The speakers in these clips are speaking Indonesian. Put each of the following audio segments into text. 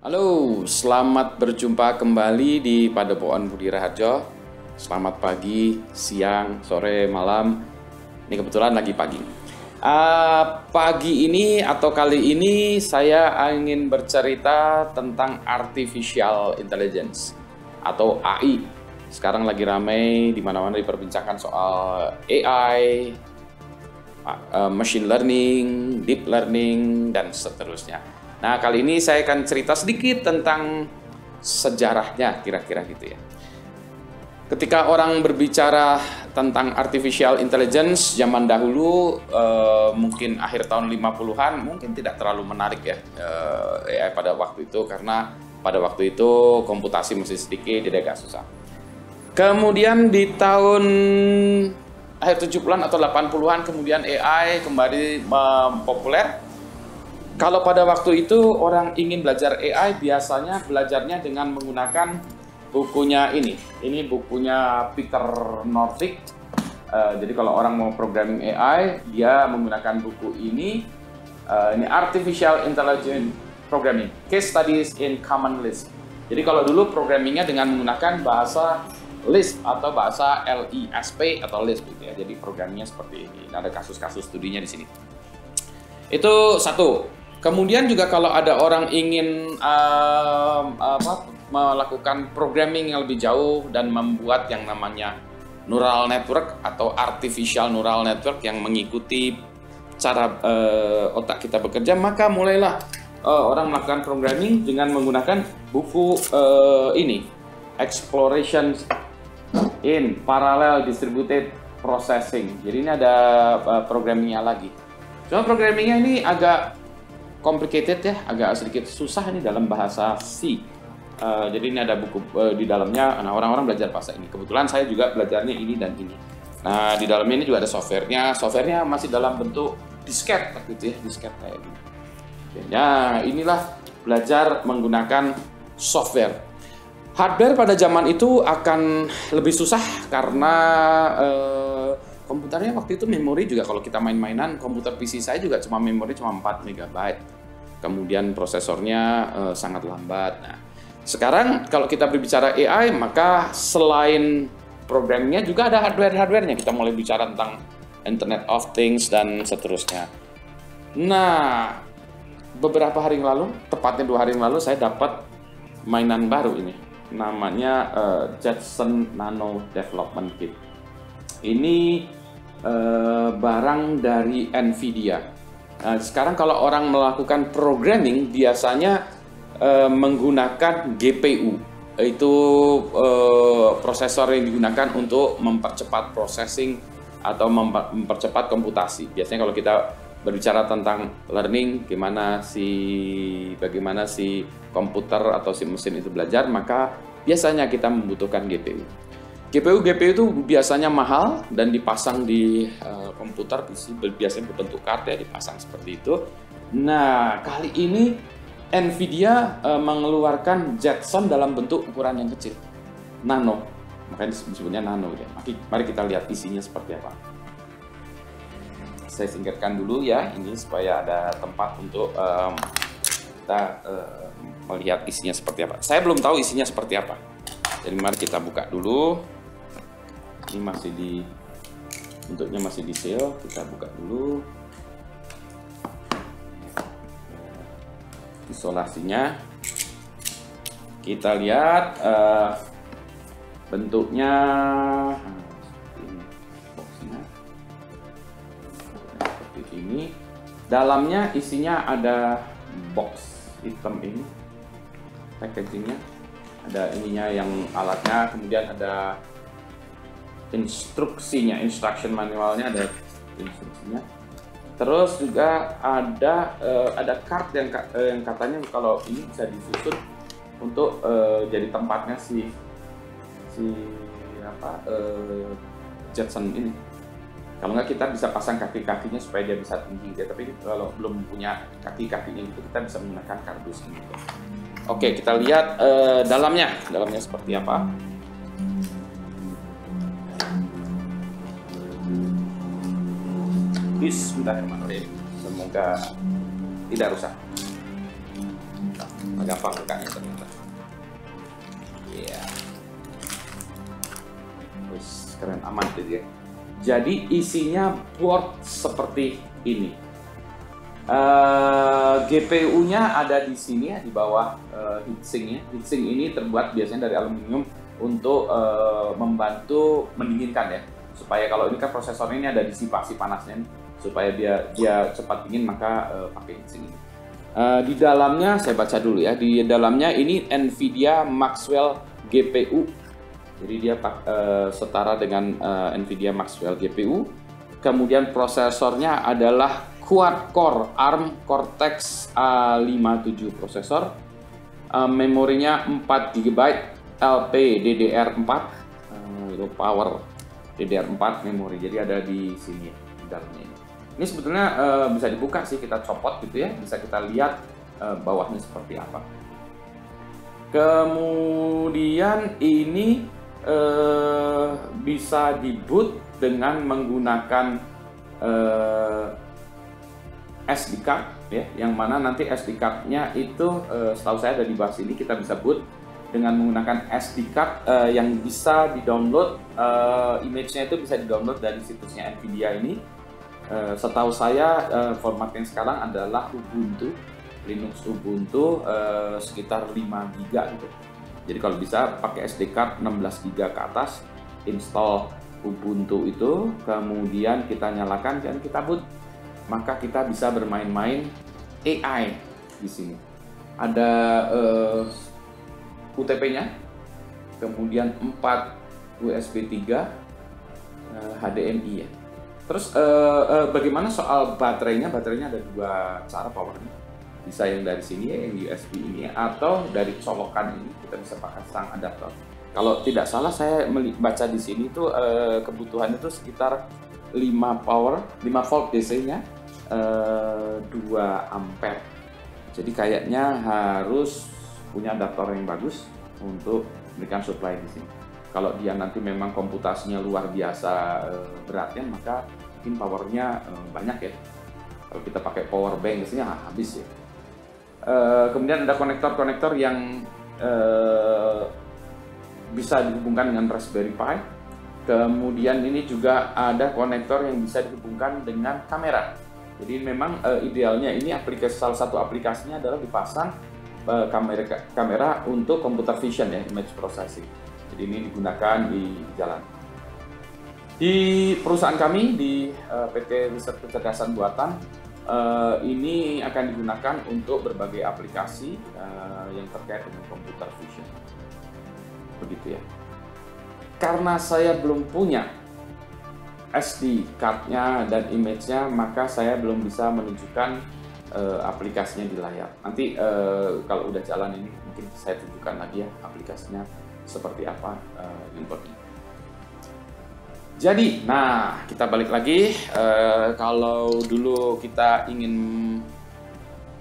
Halo, selamat berjumpa kembali di Padepokan Budi Raharjo. Selamat pagi, siang, sore, malam. Ini kebetulan lagi pagi. Uh, pagi ini atau kali ini saya ingin bercerita tentang artificial intelligence atau AI. Sekarang lagi ramai di mana-mana diperbincangkan soal AI, uh, machine learning, deep learning dan seterusnya. Nah, kali ini saya akan cerita sedikit tentang sejarahnya kira-kira gitu ya. Ketika orang berbicara tentang artificial intelligence zaman dahulu eh, mungkin akhir tahun 50-an mungkin tidak terlalu menarik ya eh, AI pada waktu itu karena pada waktu itu komputasi masih sedikit jadi agak susah. Kemudian di tahun akhir 70-an atau 80-an kemudian AI kembali uh, populer kalau pada waktu itu orang ingin belajar AI biasanya belajarnya dengan menggunakan bukunya ini. Ini bukunya Peter Norvig. Uh, jadi kalau orang mau programming AI, dia menggunakan buku ini. Uh, ini Artificial Intelligence Programming, Case Studies in Common Lisp. Jadi kalau dulu programmingnya dengan menggunakan bahasa Lisp atau bahasa LISP atau Lisp gitu ya. Jadi programnya seperti ini. Nah, ada kasus-kasus studinya di sini. Itu satu. Kemudian juga kalau ada orang ingin uh, apa, melakukan programming yang lebih jauh dan membuat yang namanya neural network atau artificial neural network yang mengikuti cara uh, otak kita bekerja, maka mulailah uh, orang melakukan programming dengan menggunakan buku uh, ini, Exploration in Parallel Distributed Processing. Jadi ini ada uh, programmingnya lagi. Cuma programmingnya ini agak complicated ya, agak sedikit susah ini dalam bahasa C. Uh, jadi ini ada buku uh, di dalamnya. Nah orang-orang belajar bahasa ini. Kebetulan saya juga belajarnya ini dan ini. Nah di dalamnya ini juga ada softwarenya. Softwarenya masih dalam bentuk disket, gitu ya, disket kayak gini. Nah inilah belajar menggunakan software. Hardware pada zaman itu akan lebih susah karena uh, komputernya waktu itu memori juga kalau kita main-mainan komputer PC saya juga cuma memori cuma 4 MB kemudian prosesornya uh, sangat lambat. Nah sekarang kalau kita berbicara AI maka selain programnya juga ada hardware-hardwarenya. Kita mulai bicara tentang Internet of Things dan seterusnya. Nah beberapa hari yang lalu tepatnya dua hari yang lalu saya dapat mainan baru ini. Namanya uh, Jetson Nano Development Kit. Ini uh, barang dari Nvidia. Nah, sekarang kalau orang melakukan programming biasanya uh, menggunakan GPU, itu uh, prosesor yang digunakan untuk mempercepat processing atau mempercepat komputasi. Biasanya kalau kita berbicara tentang learning, gimana si bagaimana si komputer atau si mesin itu belajar, maka biasanya kita membutuhkan GPU. GPU GPU itu biasanya mahal dan dipasang di uh, komputer biasanya berbentuk kartu ya dipasang seperti itu. Nah kali ini Nvidia uh, mengeluarkan Jetson dalam bentuk ukuran yang kecil, nano, makanya disebutnya nano ya. Mari, mari kita lihat isinya seperti apa. Saya singkatkan dulu ya ini supaya ada tempat untuk um, kita uh, melihat isinya seperti apa. Saya belum tahu isinya seperti apa. Jadi mari kita buka dulu ini masih di bentuknya masih di seal kita buka dulu. Isolasinya. Kita lihat uh, bentuknya. Boxnya. Seperti ini. Dalamnya isinya ada box hitam ini. Packagingnya. Ada ininya yang alatnya kemudian ada instruksinya, instruction manualnya ada instruksinya. Terus juga ada uh, ada card yang uh, yang katanya kalau ini bisa disusun untuk uh, jadi tempatnya si si apa uh, Jetson ini. Kalau nggak kita bisa pasang kaki-kakinya supaya dia bisa tinggi ya. Tapi kalau belum punya kaki-kakinya itu kita bisa menggunakan kardus ini. Oke, kita lihat uh, dalamnya. Dalamnya seperti apa? Bismillahirrahmanirrahim. Semoga tidak rusak. gampang bukanya ternyata iya Wis, keren aman jadi ya jadi isinya board seperti ini Uh, GPU-nya ada di sini ya di bawah uh, heatsinknya. Heatsink ini terbuat biasanya dari aluminium untuk uh, membantu mendinginkan ya. Supaya kalau ini kan prosesornya ini ada disipasi panasnya supaya dia dia cepat dingin maka uh, pakai heatsink ini. Uh, di dalamnya saya baca dulu ya. Di dalamnya ini Nvidia Maxwell GPU. Jadi dia uh, setara dengan uh, Nvidia Maxwell GPU. Kemudian prosesornya adalah quad core ARM Cortex A57 prosesor. Uh, memorinya 4 GB LP DDR4 uh, power DDR4 memori. Jadi ada di sini di dalamnya ini. Sebetulnya uh, bisa dibuka sih kita copot gitu ya, bisa kita lihat uh, bawahnya seperti apa. Kemudian ini uh, bisa diboot dengan menggunakan uh, SD card ya, yang mana nanti SD card-nya itu uh, setahu saya ada di bawah sini kita bisa boot dengan menggunakan SD card uh, yang bisa di-download uh, image-nya itu bisa di-download dari situsnya Nvidia ini. Uh, setahu saya uh, format yang sekarang adalah Ubuntu, Linux Ubuntu uh, sekitar 5 GB gitu. Jadi kalau bisa pakai SD card 16 GB ke atas, install Ubuntu itu, kemudian kita nyalakan dan kita boot maka kita bisa bermain-main AI di sini. Ada uh, eh, UTP-nya, kemudian 4 USB 3, uh, HDMI ya. Terus uh, uh, bagaimana soal baterainya? Baterainya ada dua cara powernya. Bisa yang dari sini ya, yang USB ini, atau dari colokan ini kita bisa pakai sang adapter. Kalau tidak salah saya baca di sini tuh uh, kebutuhan itu sekitar 5 power, 5 volt DC-nya 2 eh, ampere. Jadi kayaknya harus punya adaptor yang bagus untuk memberikan supply di sini. Kalau dia nanti memang komputasinya luar biasa uh, beratnya, maka mungkin powernya uh, banyak ya. Kalau kita pakai power bank biasanya habis ya. Uh, kemudian ada konektor-konektor yang bisa dihubungkan dengan Raspberry Pi. Kemudian ini juga ada konektor yang bisa dihubungkan dengan kamera. Jadi memang idealnya ini aplikasi salah satu aplikasinya adalah dipasang kamera kamera untuk computer vision ya, image processing. Jadi ini digunakan di jalan. Di perusahaan kami di uh, PT Riset Kecerdasan Buatan uh, ini akan digunakan untuk berbagai aplikasi uh, yang terkait dengan computer vision. Begitu ya. Karena saya belum punya SD card-nya dan image-nya maka saya belum bisa menunjukkan uh, aplikasinya di layar. Nanti uh, kalau udah jalan ini mungkin saya tunjukkan lagi ya aplikasinya seperti apa uh. Jadi, nah kita balik lagi. Uh, kalau dulu kita ingin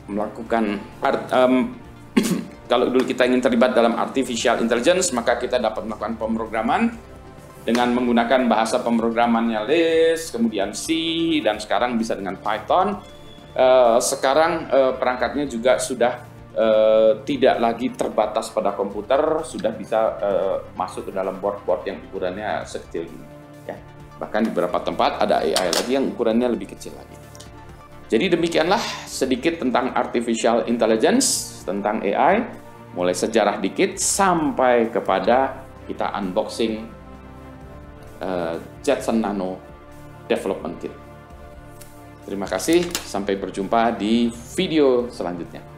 melakukan art, um, kalau dulu kita ingin terlibat dalam artificial intelligence, maka kita dapat melakukan pemrograman dengan menggunakan bahasa pemrogramannya Lisp, kemudian C, dan sekarang bisa dengan Python. Uh, sekarang uh, perangkatnya juga sudah uh, tidak lagi terbatas pada komputer, sudah bisa uh, masuk ke dalam board-board yang ukurannya sekecil ini. Ya. Bahkan di beberapa tempat ada AI lagi yang ukurannya lebih kecil lagi. Jadi demikianlah sedikit tentang artificial intelligence, tentang AI, mulai sejarah dikit sampai kepada kita unboxing uh, Jetson Nano Development Kit. Terima kasih, sampai berjumpa di video selanjutnya.